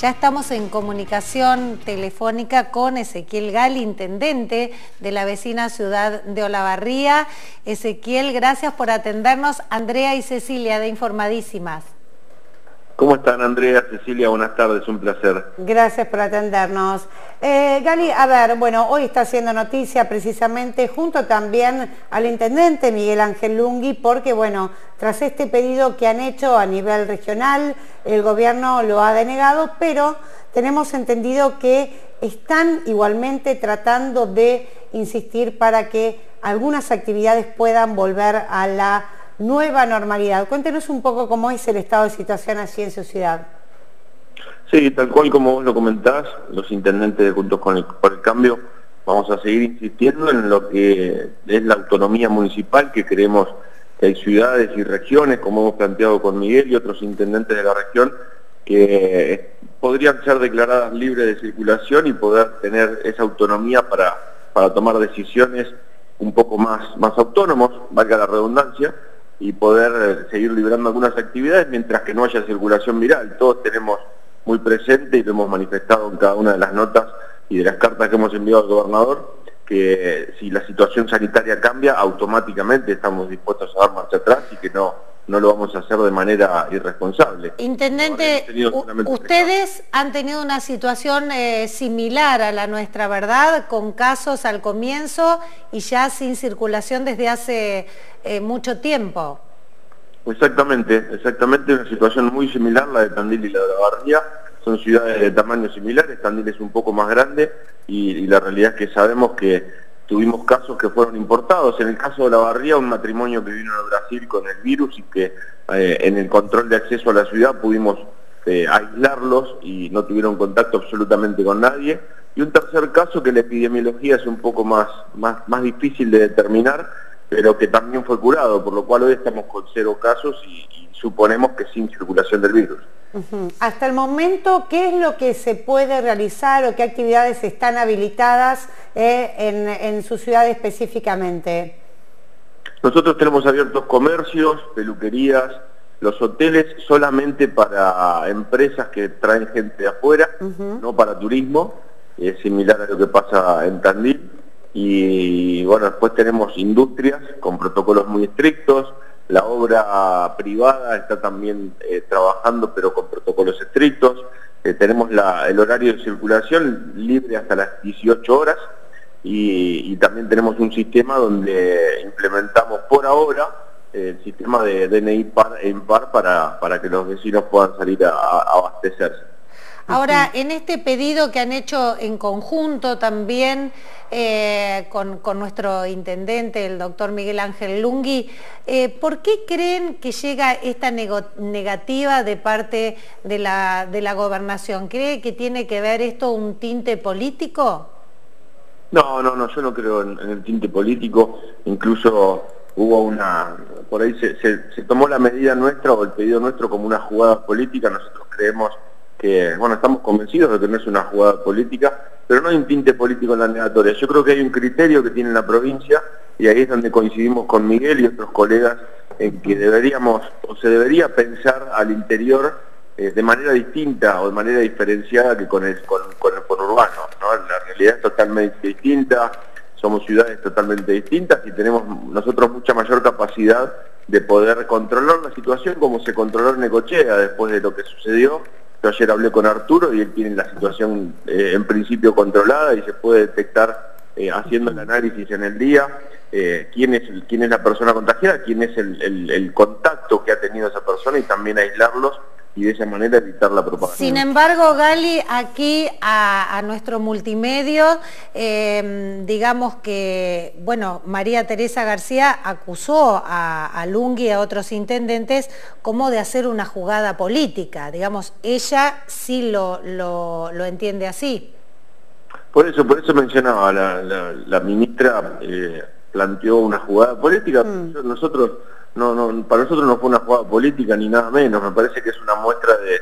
Ya estamos en comunicación telefónica con Ezequiel Gal, intendente de la vecina ciudad de Olavarría. Ezequiel, gracias por atendernos. Andrea y Cecilia de Informadísimas. ¿Cómo están Andrea, Cecilia? Buenas tardes, un placer. Gracias por atendernos. Eh, Gali, a ver, bueno, hoy está haciendo noticia precisamente junto también al intendente Miguel Ángel Lungui, porque bueno, tras este pedido que han hecho a nivel regional, el gobierno lo ha denegado, pero tenemos entendido que están igualmente tratando de insistir para que algunas actividades puedan volver a la nueva normalidad. Cuéntenos un poco cómo es el estado de situación allí en su ciudad. Sí, tal cual como vos lo comentás, los intendentes de Juntos con el, Cambio vamos a seguir insistiendo en lo que es la autonomía municipal, que creemos que hay ciudades y regiones, como hemos planteado con Miguel y otros intendentes de la región, que podrían ser declaradas libres de circulación y poder tener esa autonomía para, para tomar decisiones un poco más, más autónomos, valga la redundancia, y poder eh, seguir librando algunas actividades mientras que no haya circulación viral. Todos tenemos muy presente y lo hemos manifestado en cada una de las notas y de las cartas que hemos enviado al gobernador, que si la situación sanitaria cambia, automáticamente estamos dispuestos a dar marcha atrás y que no, no lo vamos a hacer de manera irresponsable. Intendente, ustedes han tenido una situación eh, similar a la nuestra, ¿verdad? Con casos al comienzo y ya sin circulación desde hace eh, mucho tiempo. Exactamente, exactamente una situación muy similar la de Tandil y la de la Barría. Son ciudades de tamaño similares, Tandil es un poco más grande y la realidad es que sabemos que tuvimos casos que fueron importados. En el caso de la Barría, un matrimonio que vino de Brasil con el virus y que eh, en el control de acceso a la ciudad pudimos eh, aislarlos y no tuvieron contacto absolutamente con nadie. Y un tercer caso que la epidemiología es un poco más, más, más difícil de determinar, pero que también fue curado, por lo cual hoy estamos con cero casos y, suponemos que sin circulación del virus. Hasta el momento, ¿qué es lo que se puede realizar o qué actividades están habilitadas eh, en, en su ciudad específicamente? Nosotros tenemos abiertos comercios, peluquerías, los hoteles solamente para empresas que traen gente de afuera, no para turismo, es similar a lo que pasa en Tandil. Y bueno, después tenemos industrias con protocolos muy estrictos, la obra privada está también eh, trabajando pero con protocolos estrictos, eh, tenemos el horario de circulación libre hasta las 18 horas y, también tenemos un sistema donde implementamos por ahora el sistema de DNI par e impar para que los vecinos puedan salir a abastecerse. Ahora, en este pedido que han hecho en conjunto también eh, con, nuestro intendente, el doctor Miguel Ángel Lungui, eh, ¿por qué creen que llega esta negativa de parte de la, de la gobernación? ¿Cree que tiene que ver esto un tinte político? No, no, no, yo no creo en, el tinte político, incluso hubo una, por ahí se, se tomó la medida nuestra o el pedido nuestro como una jugada política, nosotros creemos que, bueno, estamos convencidos de que no es una jugada política, pero no hay un tinte político en la negatoria. Yo creo que hay un criterio que tiene la provincia y ahí es donde coincidimos con Miguel y otros colegas en que deberíamos o se debería pensar al interior eh, de manera distinta o de manera diferenciada que con el, con, el conurbano. ¿no? La realidad es totalmente distinta, somos ciudades totalmente distintas y tenemos nosotros mucha mayor capacidad de poder controlar la situación como se controló en Necochea después de lo que sucedió yo ayer hablé con Arturo y él tiene la situación eh, en principio controlada y se puede detectar eh, haciendo el análisis en el día eh, quién, es, quién es la persona contagiada, quién es el contacto que ha tenido esa persona y también aislarlos y de esa manera evitar la propagación. Sin embargo, Gali, aquí a, nuestro multimedio, em, digamos que, bueno, María Teresa García acusó a, a Lungui y a otros intendentes como de hacer una jugada política, digamos, ella sí lo, lo, entiende así. Por eso, por eso mencionaba, la, ministra eh, planteó una jugada política, mm. nosotros no, no, para nosotros no fue una jugada política ni nada menos, me parece que es una muestra de,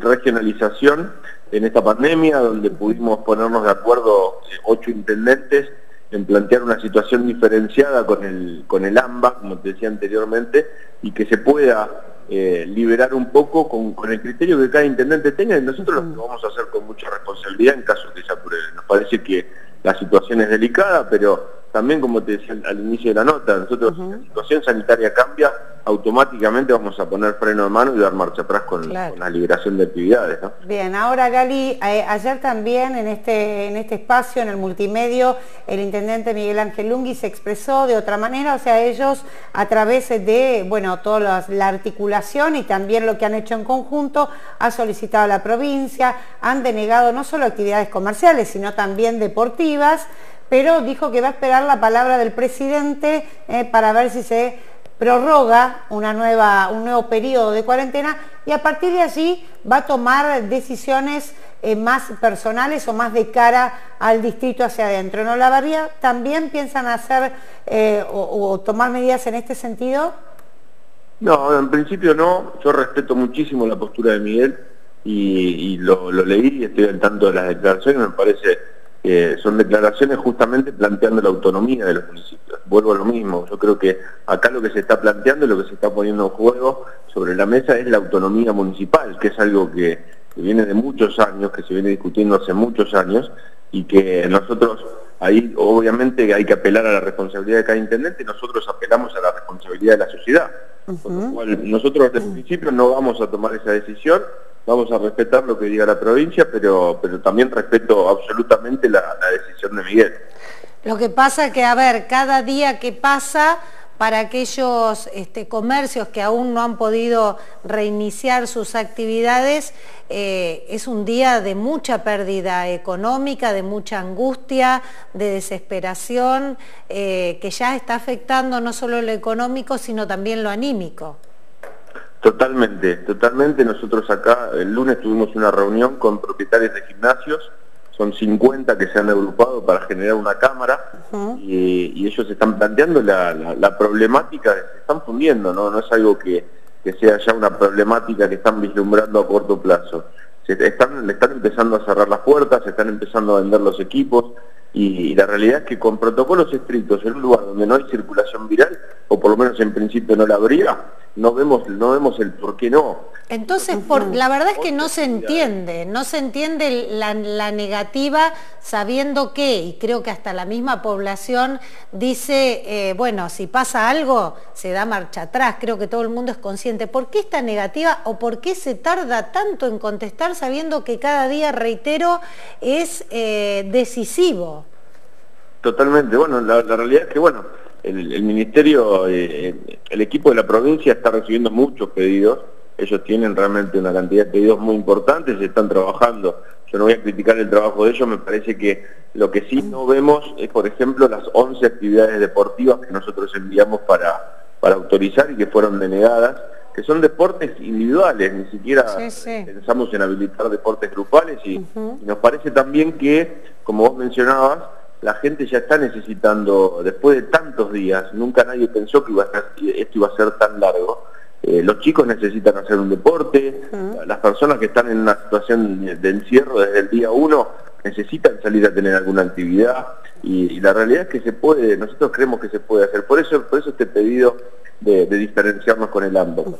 regionalización en esta pandemia, donde pudimos ponernos de acuerdo eh, ocho intendentes en plantear una situación diferenciada con el, con el AMBA, como te decía anteriormente, y que se pueda eh, liberar un poco con, el criterio que cada intendente tenga y nosotros lo vamos a hacer con mucha responsabilidad en caso de que se apruebe. Nos parece que la situación es delicada, pero también como te decía al, inicio de la nota, nosotros si la situación sanitaria cambia, automáticamente vamos a poner freno de mano y dar marcha atrás con, la liberación de actividades. Bien, ahora Gali, eh, ayer también en este, en este espacio, en el multimedio, el intendente Miguel Ángel Lungui se expresó de otra manera, o sea, ellos a través de, bueno, toda la articulación y también lo que han hecho en conjunto, ha solicitado a la provincia, han denegado no solo actividades comerciales, sino también deportivas, pero dijo que va a esperar la palabra del presidente eh, para ver si se prorroga una nueva, un nuevo periodo de cuarentena y a partir de allí va a tomar decisiones eh, más personales o más de cara al distrito hacia adentro. ¿No la varía? ¿También piensan hacer eh, o, tomar medidas en este sentido? No, en principio no. Yo respeto muchísimo la postura de Miguel y, lo, leí y estoy al tanto de las declaraciones. Me parece son declaraciones justamente planteando la autonomía de los municipios. Vuelvo a lo mismo, yo creo que acá lo que se está planteando y lo que se está poniendo en juego sobre la mesa es la autonomía municipal, que es algo que, viene de muchos años, que se viene discutiendo hace muchos años y que nosotros ahí obviamente hay que apelar a la responsabilidad de cada intendente y nosotros apelamos a la responsabilidad de la sociedad. Por lo cual nosotros desde el principio no vamos a tomar esa decisión vamos a respetar lo que diga la provincia, pero, pero también respeto absolutamente la, decisión de Miguel. Lo que pasa que, a ver, cada día que pasa para aquellos este, comercios que aún no han podido reiniciar sus actividades, eh, es un día de mucha pérdida económica, de mucha angustia, de desesperación, eh, que ya está afectando no solo lo económico, sino también lo anímico. Totalmente, totalmente. Nosotros acá el lunes tuvimos una reunión con propietarios de gimnasios, son 50 que se han agrupado para generar una cámara y, ellos están planteando la, problemática, se están fundiendo, ¿no? no es algo que, sea ya una problemática que están vislumbrando a corto plazo. Se están, le están empezando a cerrar las puertas, se están empezando a vender los equipos y la realidad es que con protocolos estrictos en un lugar donde no hay circulación viral, o por lo menos en principio no la habría, no vemos, no vemos el por qué no. Entonces, por, la verdad es que no se entiende, no se entiende la, negativa sabiendo que, y creo que hasta la misma población dice, eh, bueno, si pasa algo, se da marcha atrás, creo que todo el mundo es consciente. ¿Por qué esta negativa o por qué se tarda tanto en contestar sabiendo que cada día, reitero, es eh, decisivo? Totalmente, bueno, la realidad es que, bueno, el, ministerio, eh, el equipo de la provincia está recibiendo muchos pedidos, ellos tienen realmente una cantidad de pedidos muy importantes, están trabajando. Yo no voy a criticar el trabajo de ellos, me parece que lo que sí no vemos es, por ejemplo, las 11 actividades deportivas que nosotros enviamos para, para autorizar y que fueron denegadas, que son deportes individuales, ni siquiera pensamos en habilitar deportes grupales y nos parece también que, como vos mencionabas, la gente ya está necesitando, después de tantos días, nunca nadie pensó que iba a esto iba a ser tan largo. Eh, los chicos necesitan hacer un deporte, las personas que están en una situación de encierro desde el día uno necesitan salir a tener alguna actividad y, la realidad es que se puede, nosotros creemos que se puede hacer. Por eso, por eso este pedido de, diferenciarnos con el AMBO.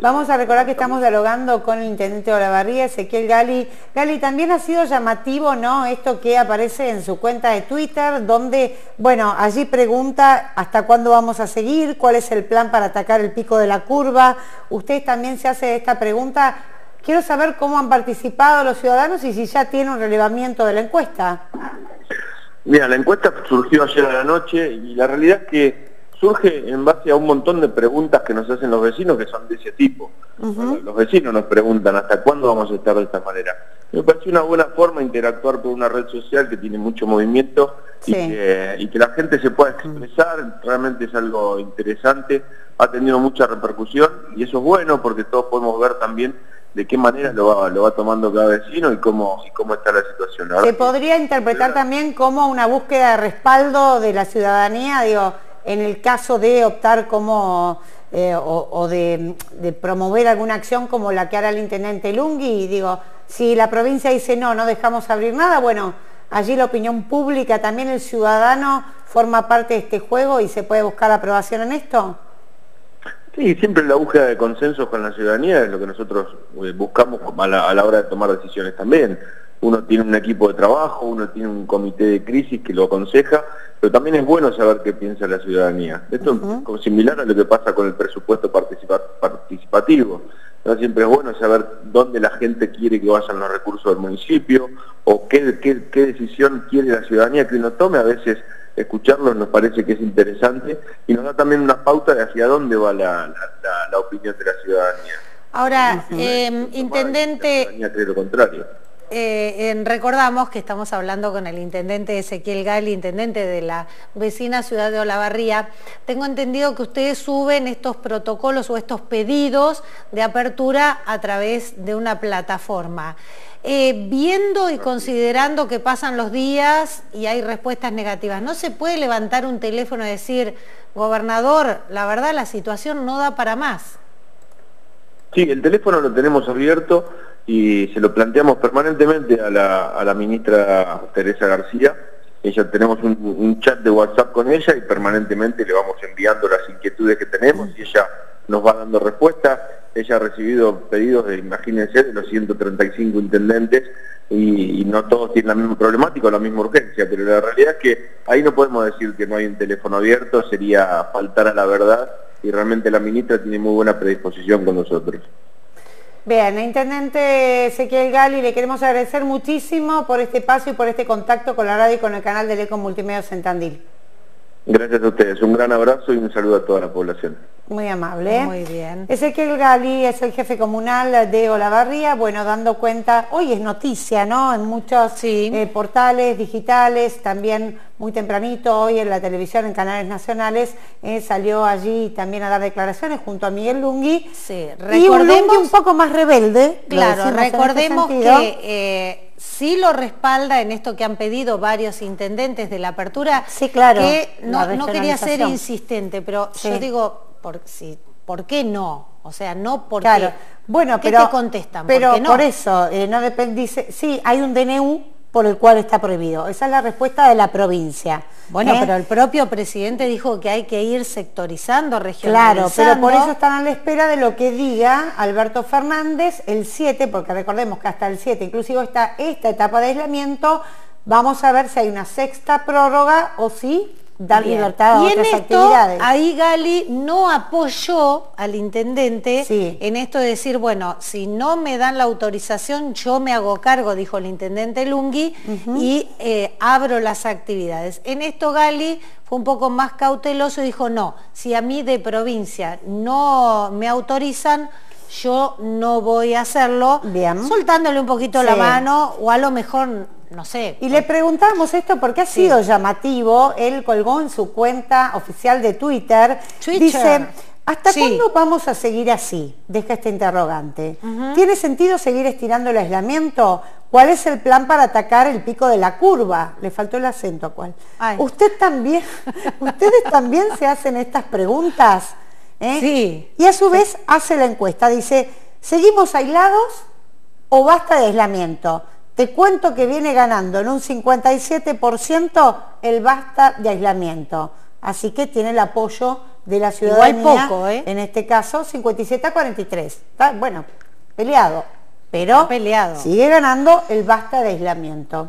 Vamos a recordar que estamos dialogando con el intendente de Olavarría, Ezequiel Gali. Gali, también ha sido llamativo, ¿no? Esto que aparece en su cuenta de Twitter, donde, bueno, allí pregunta hasta cuándo vamos a seguir, cuál es el plan para atacar el pico de la curva. Usted también se hace esta pregunta. Quiero saber cómo han participado los ciudadanos y si ya tiene un relevamiento de la encuesta. Mira, la encuesta surgió ayer a la noche y la realidad es que surge en base a un montón de preguntas que nos hacen los vecinos que son de ese tipo. los vecinos nos preguntan hasta cuándo vamos a estar de esta manera. Me parece una buena forma de interactuar por una red social que tiene mucho movimiento y, que, la gente se pueda expresar, realmente es algo interesante, ha tenido mucha repercusión y eso es bueno porque todos podemos ver también de qué manera lo va, lo va tomando cada vecino y cómo, y cómo está la situación. Se podría interpretar también como una búsqueda de respaldo de la ciudadanía, digo, en el caso de optar como eh, o, de, promover alguna acción como la que hará el intendente Lungui, y digo, si la provincia dice no, no dejamos abrir nada, bueno, allí la opinión pública, también el ciudadano forma parte de este juego y se puede buscar aprobación en esto. Sí, siempre la búsqueda de consensos con la ciudadanía es lo que nosotros eh, buscamos a la, hora de tomar decisiones también. Uno tiene un equipo de trabajo, uno tiene un comité de crisis que lo aconseja, pero también es bueno saber qué piensa la ciudadanía. Esto es similar a lo que pasa con el presupuesto participativo. Siempre es bueno saber dónde la gente quiere que vayan los recursos del municipio o qué, qué decisión quiere la ciudadanía que uno tome. A veces escucharlos nos parece que es interesante y nos da también una pauta de hacia dónde va la, opinión de la ciudadanía. Ahora, eh, intendente... cree lo contrario. Eh, recordamos que estamos hablando con el intendente Ezequiel Gali, intendente de la vecina ciudad de Olavarría. Tengo entendido que ustedes suben estos protocolos o estos pedidos de apertura a través de una plataforma. Eh, viendo y considerando que pasan los días y hay respuestas negativas, ¿no se puede levantar un teléfono y decir, gobernador, la verdad la situación no da para más? Sí, el teléfono lo tenemos abierto y se lo planteamos permanentemente a la, ministra Teresa García. Ella tenemos un, chat de WhatsApp con ella y permanentemente le vamos enviando las inquietudes que tenemos y ella nos va dando respuesta. Ella ha recibido pedidos de, imagínense, de los 135 intendentes y, no todos tienen la misma problemática o la misma urgencia, pero la realidad es que ahí no podemos decir que no hay un teléfono abierto, sería faltar a la verdad y realmente la ministra tiene muy buena predisposición con nosotros. Bien, Intendente Ezequiel Gali, le queremos agradecer muchísimo por este paso y por este contacto con la radio y con el canal del Eco Multimedia Sentandil. Gracias a ustedes, un gran abrazo y un saludo a toda la población. Muy amable. Muy bien. Ezequiel Gali es el jefe comunal de Olavarría, bueno, dando cuenta, hoy es noticia, ¿no? En muchos eh, portales digitales, también muy tempranito, hoy en la televisión, en canales nacionales, eh, salió allí también a dar declaraciones junto a Miguel Lungui. Sí, recordemos... Y un, poco más rebelde. Claro, este recordemos que... Eh, sí lo respalda en esto que han pedido varios intendentes de la apertura, sí, claro, que no, quería ser insistente, pero yo digo, por, si, ¿por qué no? O sea, no porque... Claro. Bueno, ¿Qué pero, te contestan? Pero por eso, eh, no depende, dice, sí, hay un DNU por el cual está prohibido. Esa es la respuesta de la provincia. Bueno, ¿eh? pero el propio presidente dijo que hay que ir sectorizando, regionalizando. Claro, pero por eso están a la espera de lo que diga Alberto Fernández el 7, porque recordemos que hasta el 7, inclusive está esta etapa de aislamiento, vamos a ver si hay una sexta prórroga o si dar libertad a y otras en esto, Ahí Gali no apoyó al intendente en esto de decir, bueno, si no me dan la autorización, yo me hago cargo, dijo el intendente Lungui, y eh, abro las actividades. En esto Gali fue un poco más cauteloso y dijo, no, si a mí de provincia no me autorizan, yo no voy a hacerlo, soltándole un poquito la mano o a lo mejor no sé. Y le preguntamos esto porque ha sido llamativo, él colgó en su cuenta oficial de Twitter, dice, ¿hasta cuándo vamos a seguir así? Deja este interrogante. ¿Tiene sentido seguir estirando el aislamiento? ¿Cuál es el plan para atacar el pico de la curva? Le faltó el acento, ¿cuál? Usted también, ustedes también se hacen estas preguntas. ¿Eh? Sí. Y a su vez hace la encuesta, dice, ¿seguimos aislados o basta de aislamiento? Te cuento que viene ganando en un 57% el basta de aislamiento. Así que tiene el apoyo de la ciudadanía. Igual poco, ¿eh? En este caso, 57 a 43. Está, bueno, peleado. Pero peleado. sigue ganando el basta de aislamiento.